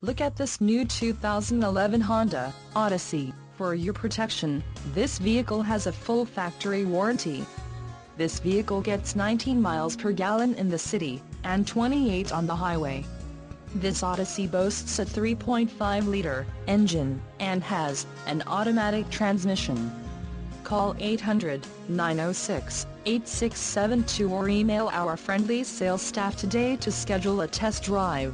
Look at this new 2011 Honda Odyssey. For your protection, this vehicle has a full factory warranty. This vehicle gets 19 miles per gallon in the city, and 28 on the highway. This Odyssey boasts a 3.5-liter engine, and has an automatic transmission. Call 800-906-8672 or email our friendly sales staff today to schedule a test drive.